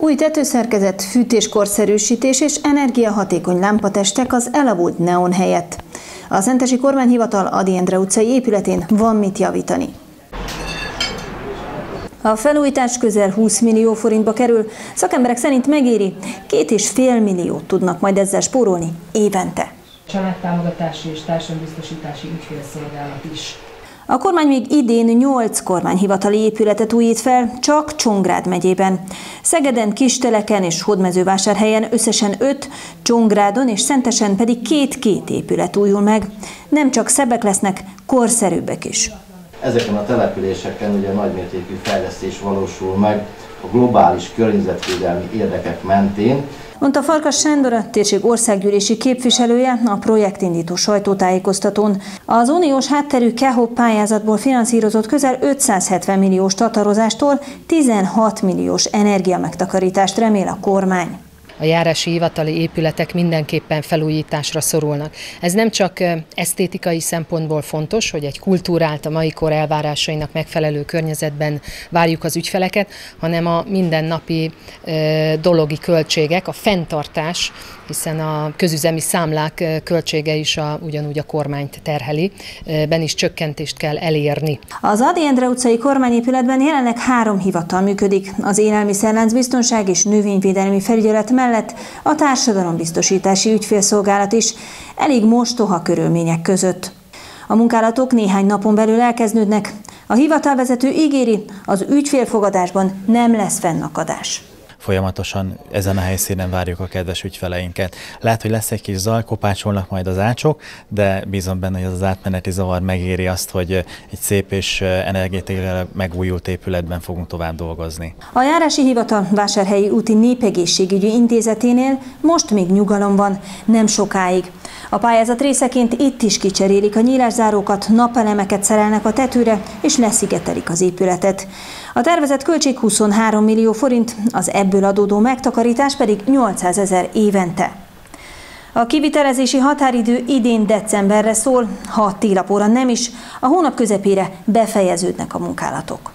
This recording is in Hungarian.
Új tetőszerkezet, fűtéskorszerűsítés és energiahatékony lámpatestek az elavult neon helyett. A Szentesi Kormányhivatal Adi Endre utcai épületén van mit javítani. A felújítás közel 20 millió forintba kerül, szakemberek szerint megéri, két és fél milliót tudnak majd ezzel spórolni évente. Családtámogatási és társadalombiztosítási ügyfélszolgálat is. A kormány még idén 8 kormányhivatali épületet újít fel, csak Csongrád megyében. Szegeden, Kisteleken és Hódmezővásárhelyen összesen 5, Csongrádon és Szentesen pedig két-két épület újul meg. Nem csak szebbek lesznek, korszerűbbek is. Ezeken a településeken ugye nagymértékű fejlesztés valósul meg a globális környezetvédelmi érdekek mentén, mondta Farkas Sándor, a térség országgyűlési képviselője a projektindító sajtótájékoztatón. Az uniós hátterű KEHO pályázatból finanszírozott közel 570 milliós tatarozástól 16 milliós energiamegtakarítást remél a kormány a járási hivatali épületek mindenképpen felújításra szorulnak. Ez nem csak esztétikai szempontból fontos, hogy egy kultúrált a mai kor elvárásainak megfelelő környezetben várjuk az ügyfeleket, hanem a mindennapi dologi költségek, a fenntartás, hiszen a közüzemi számlák költsége is a, ugyanúgy a kormányt terheli, ben is csökkentést kell elérni. Az Adi Endre utcai kormányépületben jelenleg három hivatal működik. Az élelmiszerlánc biztonság és növényvédelmi felügyelet mellett mellett a társadalombiztosítási ügyfélszolgálat is elég mostoha körülmények között. A munkálatok néhány napon belül elkezdődnek. A hivatalvezető ígéri, az ügyfélfogadásban nem lesz fennakadás folyamatosan ezen a helyszínen várjuk a kedves ügyfeleinket. Lehet, hogy lesz egy kis zaj, kopácsolnak majd az ácsok, de bízom benne, hogy az átmeneti zavar megéri azt, hogy egy szép és energetikai megújult épületben fogunk tovább dolgozni. A járási hivatal Vásárhelyi úti népegészségügyi intézeténél most még nyugalom van, nem sokáig. A pályázat részeként itt is kicserélik a nyílászárókat, napelemeket szerelnek a tetőre és leszigetelik az épületet. A tervezett költség 23 millió forint, az ebből adódó megtakarítás pedig 800 ezer évente. A kivitelezési határidő idén decemberre szól, ha télapóra nem is, a hónap közepére befejeződnek a munkálatok.